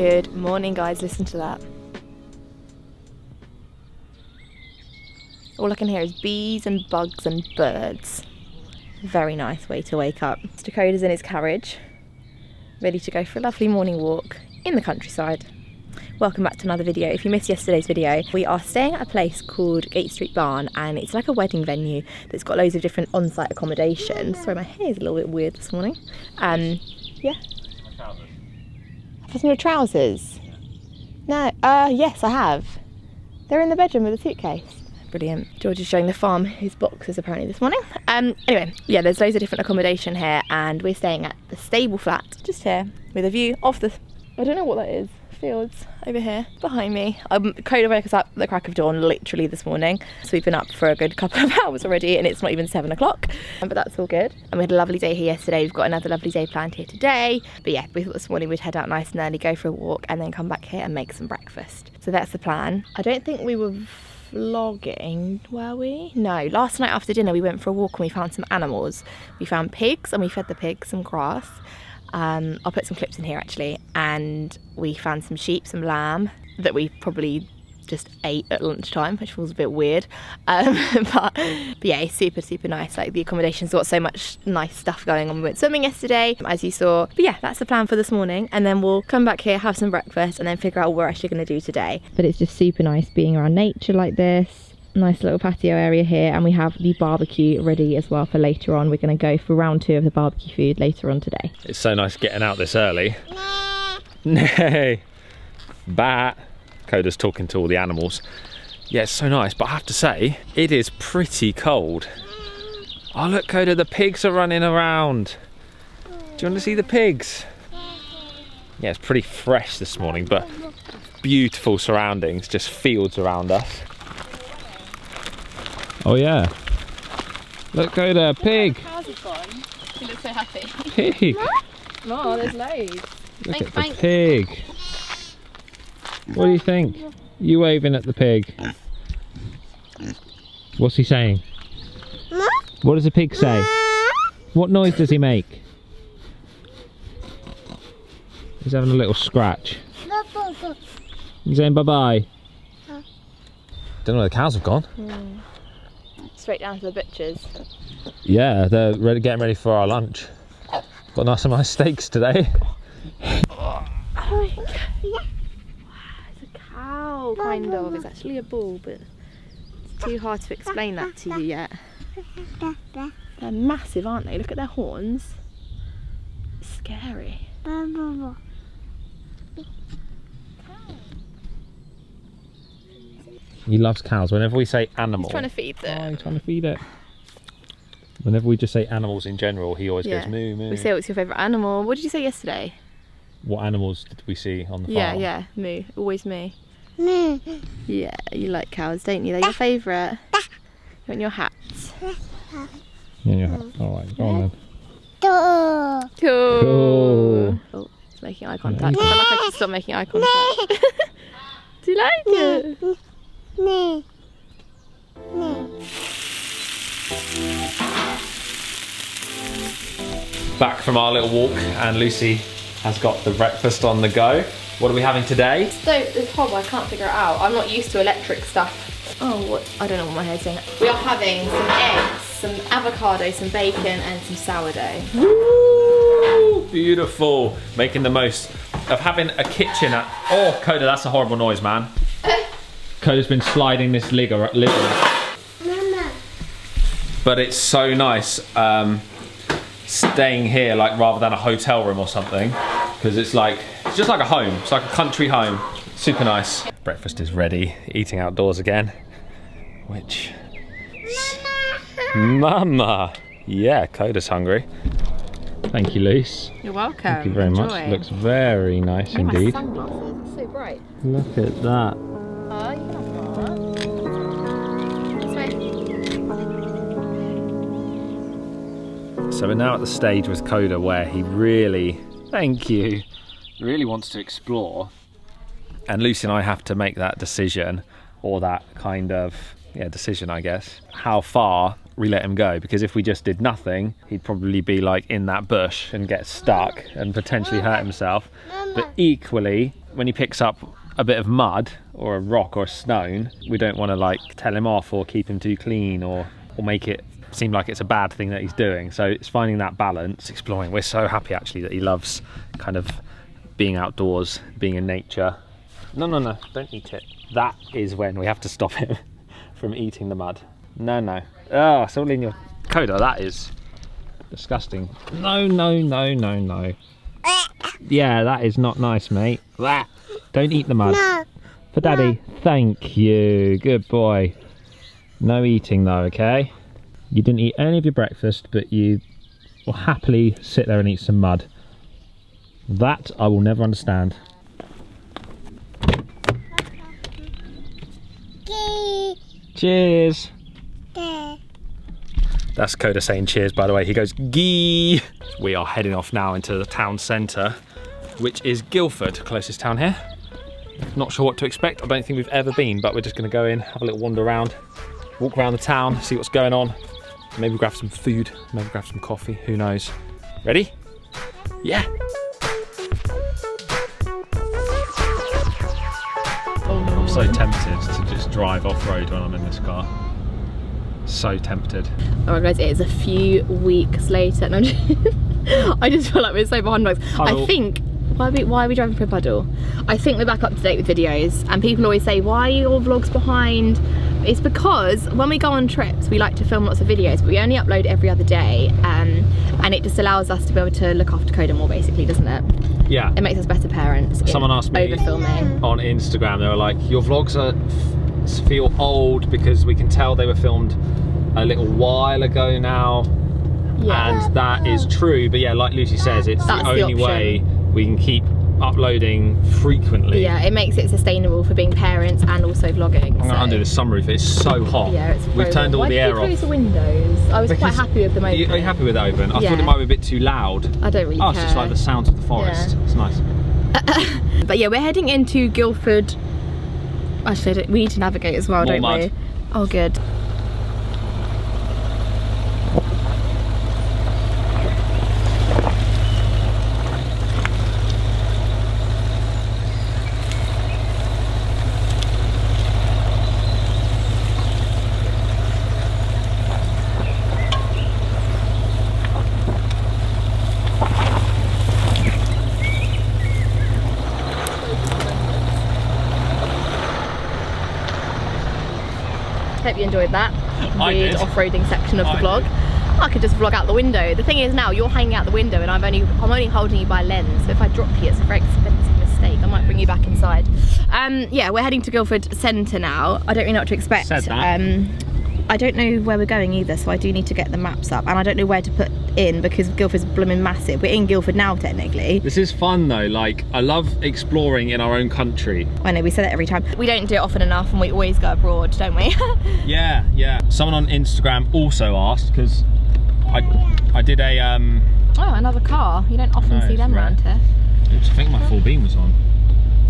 Good morning, guys. Listen to that. All I can hear is bees and bugs and birds. Very nice way to wake up. Dakota's in his carriage, ready to go for a lovely morning walk in the countryside. Welcome back to another video. If you missed yesterday's video, we are staying at a place called Gate Street Barn and it's like a wedding venue that's got loads of different on-site accommodations. Sorry, my hair is a little bit weird this morning. Um, yeah. Have your trousers? No, uh, yes, I have. They're in the bedroom with a suitcase. Brilliant. George is showing the farm his boxes apparently this morning. Um, anyway, yeah, there's loads of different accommodation here and we're staying at the stable flat just here with a view of the, I don't know what that is, fields over here behind me. Coda woke us up at the crack of dawn literally this morning. So we've been up for a good couple of hours already and it's not even seven o'clock. Um, but that's all good. And we had a lovely day here yesterday. We've got another lovely day planned here today. But yeah, we thought this morning we'd head out nice and early, go for a walk and then come back here and make some breakfast. So that's the plan. I don't think we were vlogging, were we? No, last night after dinner we went for a walk and we found some animals. We found pigs and we fed the pigs some grass. Um, I'll put some clips in here actually. And we found some sheep, some lamb that we probably just ate at lunchtime, which feels a bit weird. Um, but, but, yeah, super, super nice. Like the accommodation's got so much nice stuff going on. We went swimming yesterday, as you saw. But yeah, that's the plan for this morning. And then we'll come back here, have some breakfast, and then figure out what we're actually going to do today. But it's just super nice being around nature like this nice little patio area here and we have the barbecue ready as well for later on we're going to go for round two of the barbecue food later on today it's so nice getting out this early nay bat Coda's talking to all the animals. Yeah, it's so nice, but I have to say, it is pretty cold. Oh, look, Coda, the pigs are running around. Do you want to see the pigs? Yeah, it's pretty fresh this morning, but beautiful surroundings, just fields around us. Oh, yeah. Look, Coda, pig. How's it gone? He looks so happy. Pig. oh, there's loads. Look thank, at thank. the pig. What do you think? You waving at the pig. What's he saying? What does the pig say? What noise does he make? He's having a little scratch. He's saying bye-bye. Don't know where the cows have gone. Mm. Straight down to the butcher's. Yeah, they're ready, getting ready for our lunch. Got nice and nice steaks today. Oh cow. kind of. It's actually a bull, but it's too hard to explain that to you yet. They're massive, aren't they? Look at their horns. It's scary. He loves cows. Whenever we say animal, he's trying to feed them. Oh, he's trying to feed it. Whenever we just say animals in general, he always yeah. goes moo moo. We say what's your favourite animal. What did you say yesterday? What animals did we see on the farm? Yeah, yeah, moo. Always moo. Yeah, you like cows, don't you? They're your favourite. You want your hats? Yeah, your hat. Alright, go on then. Cool. Cool. Oh, it's making eye contact. I feel like I should stop making eye contact. Do you like it? No. No. Back from our little walk and Lucy has got the breakfast on the go. What are we having today? So this hob, I can't figure it out. I'm not used to electric stuff. Oh, what? I don't know what my head's saying. We are having some eggs, some avocado, some bacon, and some sourdough. Woo! Beautiful. Making the most of having a kitchen at... Oh, Coda, that's a horrible noise, man. Coda's been sliding this lid around. Mama. But it's so nice um, staying here, like rather than a hotel room or something, because it's like it's just like a home. It's like a country home. Super nice. Breakfast is ready. Eating outdoors again. Which... Mama! Mama. Yeah, Coda's hungry. Thank you, Luce. You're welcome. Thank you very Enjoy. much. Looks very nice Look indeed. My sunglasses. It's so bright. Look at that. So we're now at the stage with Coda where he really, thank you, really wants to explore. And Lucy and I have to make that decision or that kind of yeah, decision, I guess, how far we let him go. Because if we just did nothing, he'd probably be like in that bush and get stuck and potentially hurt himself. But equally, when he picks up a bit of mud or a rock or a stone, we don't want to like tell him off or keep him too clean or, or make it seem like it's a bad thing that he's doing. So it's finding that balance, exploring. We're so happy actually that he loves kind of being outdoors, being in nature. No, no, no, don't eat it. That is when we have to stop him from eating the mud. No, no. Oh, it's all in your coda. That is disgusting. No, no, no, no, no. Yeah, that is not nice, mate. Don't eat the mud. No. For daddy. Thank you. Good boy. No eating though, okay? You didn't eat any of your breakfast, but you will happily sit there and eat some mud. That I will never understand. Cheers. That's Coda saying cheers, by the way. He goes, gee. We are heading off now into the town centre, which is Guildford, closest town here. Not sure what to expect. I don't think we've ever been, but we're just going to go in, have a little wander around, walk around the town, see what's going on. Maybe grab some food, maybe grab some coffee, who knows. Ready? Yeah. I'm so tempted to just drive off-road when I'm in this car. So tempted. Alright guys, it is a few weeks later and I'm just, I just feel like we're so behind vlogs. I think, why are, we, why are we driving for a puddle? I think we're back up to date with videos and people always say, why are your vlogs behind? It's because when we go on trips, we like to film lots of videos, but we only upload every other day um, and it just allows us to be able to look after Coda more basically, doesn't it? Yeah. It makes us better parents. Someone asked me- Over filming. on Instagram, they were like, "Your vlogs are feel old because we can tell they were filmed a little while ago now." Yeah. And that is true, but yeah, like Lucy says, it's That's the the only option. way we can keep uploading frequently. Yeah, it makes it sustainable for being parents and also vlogging. I'm gonna so- undo the sunroof. It's so hot. Yeah, it's We've turned all Why the air you close off. the windows? I was quite happy with them Are open. are you happy with it open? I Yeah. thought it might be a bit too loud. I don't really Oh, care. it's just like the sounds of the forest. Yeah. It's nice. But yeah, we're heading into Guildford. Actually, we need to navigate as well, More don't mud. we? Oh, good. Enjoyed that weird off-roading section of the I vlog. I could just vlog out the window. The thing is now you're hanging out the window and I'm only I'm only holding you by lens. So if I drop you, it's a very expensive mistake. I might bring you back inside. Um, yeah, we're heading to Guildford Centre now. I don't really know what to expect. Said that. Um, I don't know where we're going either, so I do need to get the maps up, and I don't know where to put in because Guildford's blooming massive. We're in Guildford now, technically. This is fun though. Like I love exploring in our own country. I know we say that every time. We don't do it often enough, and we always go abroad, don't we? Yeah, yeah. Someone on Instagram also asked because I I did a um. oh, another car. You don't often No, see them rare. around here. Oops, I think my full beam was on.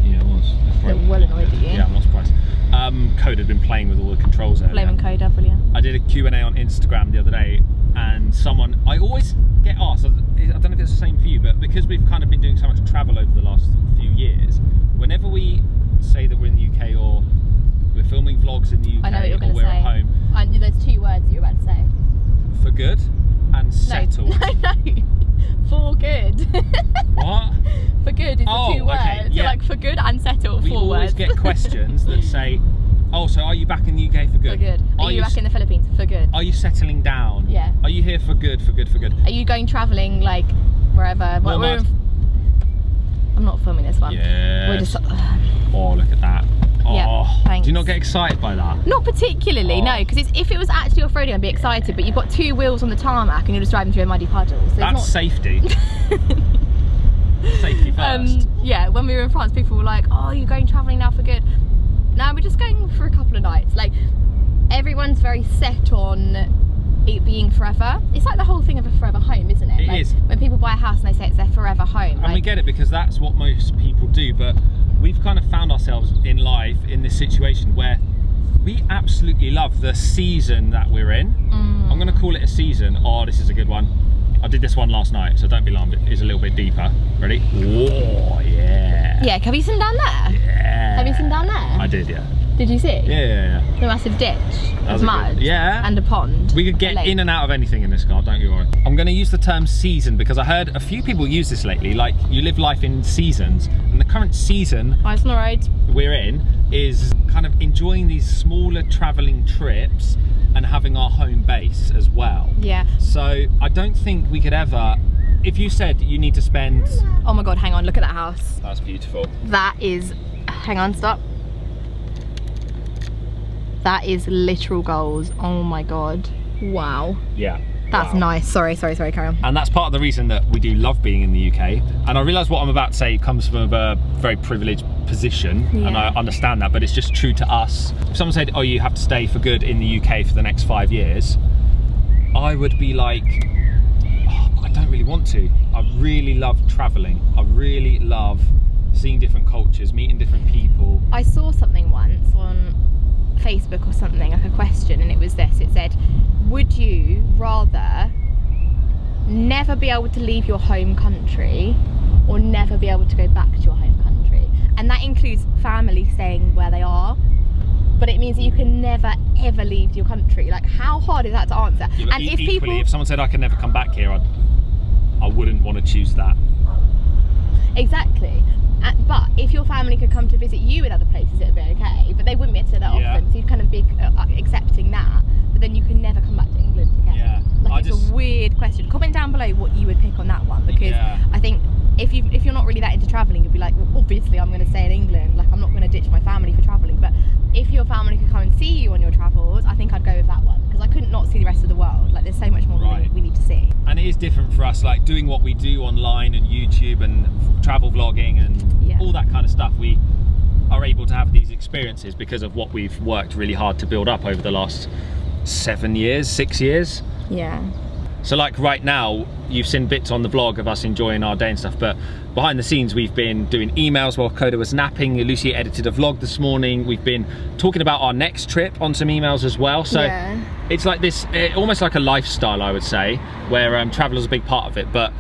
Yeah, it was. They're well annoyed at you. Yeah, I'm not surprised. Um, Code had been playing with all the controls earlier. Blaming Coda, brilliant. I did a Q&A on Instagram the other day and someone, I always get asked, I don't know if it's the same for you, but because we've kind of been doing so much travel over the last few years, whenever we say that we're in the UK or we're filming vlogs in the UK I know what you're or we're say. at home, I there's two words that you're about to say. for good and settled. No, no, no. For good. What? for good is Oh, the two oh, words. okay, You're yeah. like for good and settled. We always words. get questions that say, oh, so are you back in the UK for good? for good. Are, you back s- in the Philippines? For good. Are you settling down? Yeah. Are you here for good, for good, for good? Are you going travelling like wherever? In- I'm not filming this one. Yeah. We're just Oh, look at that. Yeah, Oh, thanks. Do you not get excited by that? not particularly, Oh. no, because if it was actually off-roading, I'd be excited. But you've got two wheels on the tarmac and you're just driving through a muddy puddle. So That's not. safety. safety Um, first. yeah, when we were in France, people were like, "Oh, you're going travelling now for good." Now we're just going for a couple of nights. Like everyone's very set on it being forever. It's like the whole thing of a forever home, isn't it? It like, is. When people buy a house and they say it's their forever home. and we get it because that's what most people do, but we've kind of found ourselves in life in this situation where we absolutely love the season that we're in. Mm. I'm going to call it a season. Oh, this is a good one. I did this one last night, so don't be alarmed. It is a little bit deeper. Ready? Whoa, yeah. Yeah, have you seen down there? Yeah. Have you seen down there? I did, yeah. Did you see? Yeah, yeah, yeah. The massive ditch of a good- mud. yeah. And a pond. We could get in and out of anything in this car, don't you worry. I'm going to use the term season because I heard a few people use this lately. Like, you live life in seasons, and the current season Eyes on the road. we're in is kind of enjoying these smaller travelling trips and having our home base as well. Yeah. So I don't think we could ever, if you said you need to spend, Oh my god, hang on, look at that house. that's beautiful. That is, hang on, stop. That is literal goals. Oh my god. Wow. Yeah. That's Wow. nice. Sorry, sorry, sorry, carry on. And that's part of the reason that we do love being in the UK. And I realise what I'm about to say comes from a very privileged position, and I understand that, but it's just true to us. If someone said, oh, you have to stay for good in the UK for the next five years, I would be like, oh, I don't really want to. I really love travelling. I really love seeing different cultures, meeting different people. I saw something once on Facebook or something, like a question, and it was this. It said, Would you rather never be able to leave your home country or never be able to go back to your home country? And that includes family staying where they are. But it means that you can never ever leave your country. Like, how hard is that to answer? Yeah, and e- if equally, people, if someone said I could never come back here, I'd, I wouldn't want to choose that. Exactly. Uh, but if your family could come to visit you in other places, it would be okay. But they wouldn't be able to do that Yeah. often, so you'd kind of be uh, uh, accepting that. But then you can never come back to England again. Yeah. Like I it's just- a weird question. Comment down below what you would pick on that one because Yeah. I think if you if you're not really that into travelling, you'd be like, well, obviously I'm going to stay in England. Like I'm not going to ditch my family for travelling. But if your family could come and see you on your travels, I think I'd go with that one because I couldn't not see the rest of the world. Like there's so much more Right. we, we need to see. and it is different for us like doing what we do online and youtube and travel vlogging and Yeah. all that kind of stuff we are able to have these experiences because of what we've worked really hard to build up over the last seven years six years Yeah. so like right now you've seen bits on the vlog of us enjoying our day and stuff but behind the scenes we've been doing emails while Coda was napping Lucy edited a vlog this morning we've been talking about our next trip on some emails as well so Yeah. It's like this eh, almost like a lifestyle I would say where um, travel is a big part of it but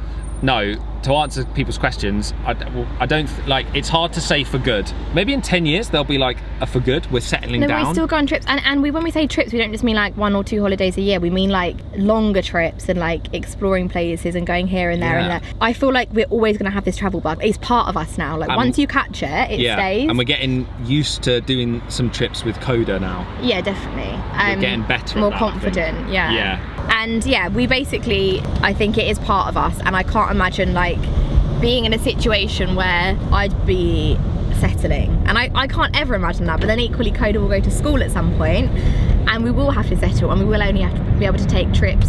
no to answer people's questions I, I don't like it's hard to say for good maybe in 10 years they'll be like a for good we're settling No, down we still go on trips, and and we when we say trips, we don't just mean like one or two holidays a year. We mean like longer trips and like exploring places and going here and there Yeah. and there. I feel like we're always gonna have this travel bug. It's part of us now. Like Um, once you catch it, it yeah stays. and we're getting used to doing some trips with Coda now yeah, definitely. Um, getting better at more that, confident. Yeah. Yeah. And yeah, we basically, I think it is part of us, and I can't imagine like being in a situation where I'd be settling. And I, I can't ever imagine that. But then equally Coda will go to school at some point and we will have to settle and we will only have to be able to take trips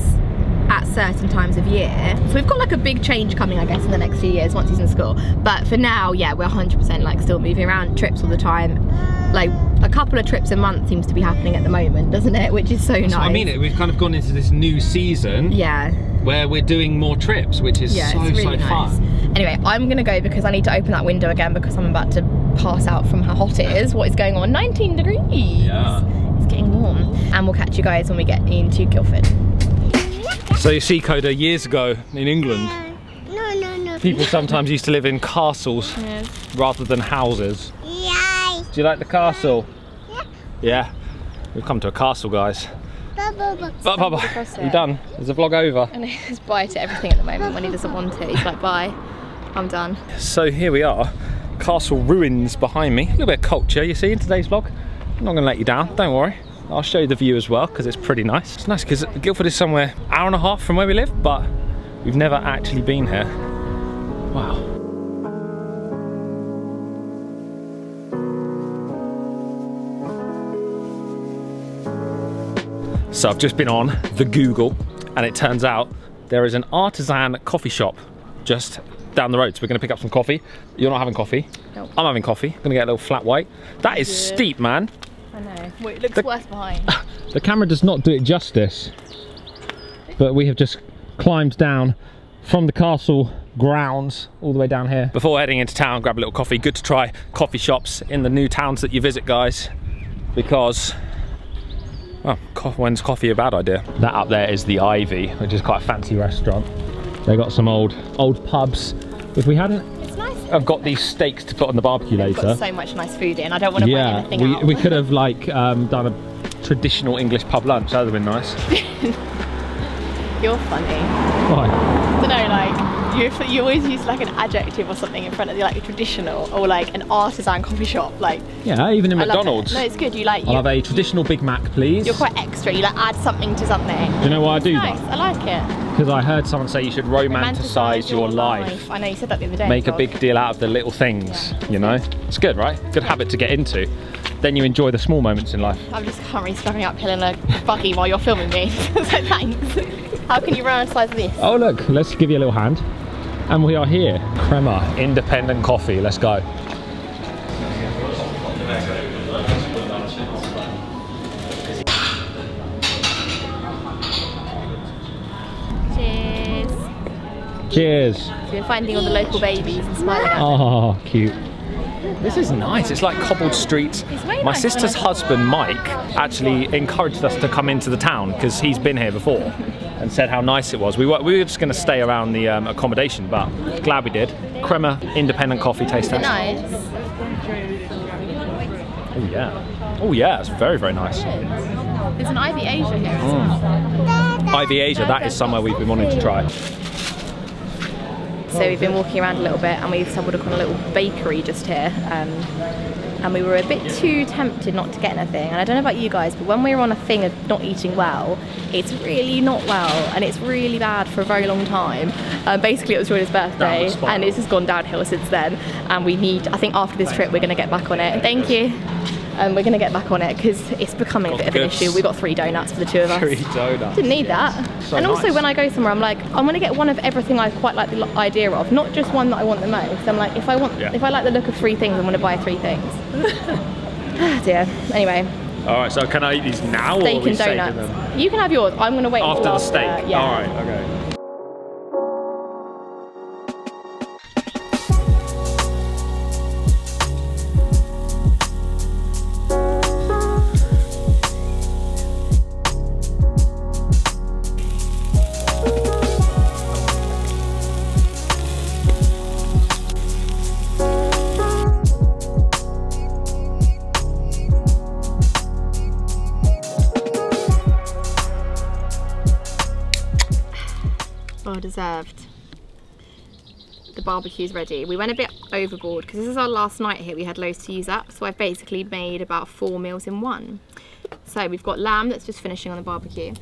at certain times of year. So we've got like a big change coming I guess in the next few years once he's in school. But for now yeah we're 100% like still moving around trips all the time. Like a couple of trips a month seems to be happening at the moment doesn't it which is so That's nice what I mean. It. we've kind of gone into this new season yeah where we're doing more trips, which is yeah so really so nice fun. anyway I'm gonna go because I need to open that window again because I'm about to pass out from how hot it is what is going on 19 degrees Yeah. it's getting warm and we'll catch you guys when we get into Guildford So you see, Coda, years ago in England, No, no, no. people sometimes used to live in castles yes. rather than houses. Yay. Do you like the castle? Yeah. Yeah. We've come to a castle, guys. Bubble, bubble. Bye bye bye. across Are you done? Is the vlog over? and he's bye to everything at the moment when he doesn't want it he's like bye I'm done So here we are, castle ruins behind me. A little bit of culture, you see, in today's vlog. I'm not going to let you down, don't worry. I'll show you the view as well because it's pretty nice. It's nice because Guildford is somewhere hour and a half from where we live, but we've never actually been here. Wow. So I've just been on the Google and it turns out there is an artisan coffee shop just down the road. So we're gonna pick up some coffee. You're not having coffee. Nope. I'm having coffee. I'm Gonna get a little flat white. That is Yeah. steep, man. I know Wait, it looks The- worse behind The camera does not do it justice. But we have just climbed down from the castle grounds all the way down here. Before heading into town, grab a little coffee. Good to try coffee shops in the new towns that you visit, guys. Because, well, co- when's coffee a bad idea? That up there is the Ivy, which is quite a fancy restaurant. They got some old old pubs. If we hadn't it's nice have got these steaks to put on the barbecue We've later. got so much nice food in. I don't want to bring yeah, anything we, out. we could have like um, done a traditional English pub lunch. That would have been nice. You're funny. Why? I don't know, like you you always use like an adjective or something in front of the like traditional or like an artisan coffee shop. Like Yeah, even in I love it. McDonald's. No, it's good. You like I'll you, have a traditional Big Mac, please. you're quite extra. You like add something to something. Do you know why I do Nice. that? I like it. Because I heard someone say you should romanticize your life. I know you said that the other day. Make a big deal out of the little things, you know? It's good, right? Good habit to get into. Then you enjoy the small moments in life. I'm just currently struggling uphill in a buggy while you're filming me. so thanks. How can you run romanticize this? Oh look, let's give you a little hand. And we are here. Crema, independent coffee. Let's go. Cheers. Cheers. So we're finding all the local babies and smiling at them. Oh, cute. This is nice. It's like cobbled streets. My nicer than sister's husband, Mike, actually encouraged us to come into the town because he's been here before and said how nice it was. We were, we were just going to stay around the um, accommodation, but glad we did. Crema independent coffee taste Is test. nice? Oh yeah. Oh yeah, it's very very nice. There's an Ivy Asia here as well. Ivy Asia, that is somewhere we've been wanting to try. So we've been walking around a little bit and we've stumbled upon a little bakery just here. Um, and we were a bit too tempted not to get anything. And I don't know about you guys, but when we're on a thing of not eating well, it's really not well and it's really bad for a very long time. Um, basically, it was Jordan's birthday and it's just gone downhill since then. And we need, I think after this trip, we're going to get back on it. Thank you. Um, we're going to get back on it because it's becoming a bit of an issue. We got three donuts for the two of us. Three donuts. Didn't need that. So and also when I go somewhere, I'm like, I'm gonna get one of everything I quite like the idea of, not just one that I want the most. I'm like, if I want, Yeah. if I like the look of three things, I'm gonna buy three things. Ah, dear. Anyway, All right, so can I eat these now or are we and donuts. them? You can have yours. I'm gonna wait After the steak? uh, yeah. All right, okay. Barbecue's ready. We went a bit overboard because this is our last night here. We had loads to use up, so I've basically made about four meals in one. So we've got lamb that's just finishing on the barbecue.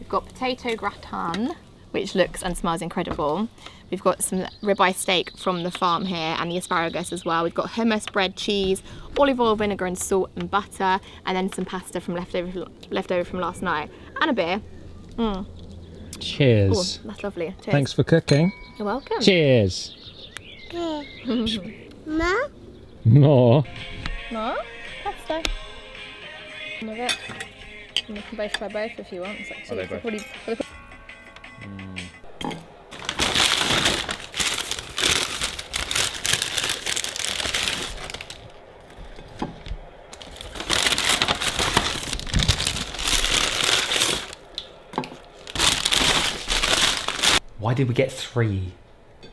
We've got potato gratin, which looks and smells incredible. We've got some ribeye steak from the farm here and the asparagus as well. We've got hummus, bread, cheese, olive oil, vinegar and salt and butter, and then some pasta from leftover leftover from last night and a beer. Oh, Cheers. that's lovely. Cheers. Thanks for cooking. You're welcome. Cheers. Okay. Ma? More. No, pasta. Love it. And we can both try both if you want. It's up to Are you. they So Why did we get three?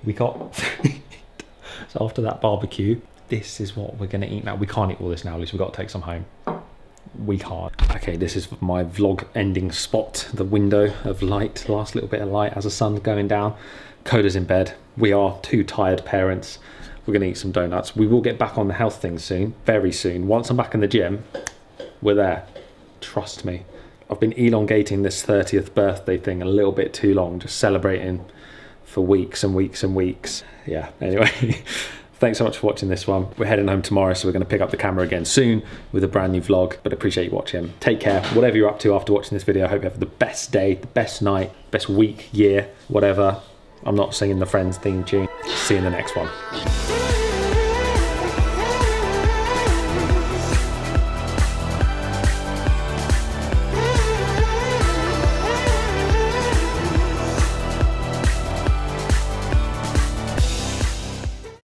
We got so after that barbecue, this is what we're gonna eat now. We can't eat all this now, at least we've got to take some home. We can't. Okay, this is my vlog ending spot, the window of light, last little bit of light as the sun's going down. Coda's in bed. We are two tired parents. We're gonna eat some donuts. We will get back on the health thing soon, very soon. Once I'm back in the gym, we're there. Trust me. I've been elongating this 30th birthday thing a little bit too long, just celebrating for weeks and weeks and weeks. Yeah, anyway, thanks so much for watching this one. We're heading home tomorrow, so we're going to pick up the camera again soon with a brand new vlog, but appreciate you watching. Take care, whatever you're up to after watching this video. I hope you have the best day, the best night, best week, year, whatever. I'm not singing the Friends theme tune. See you in the next one.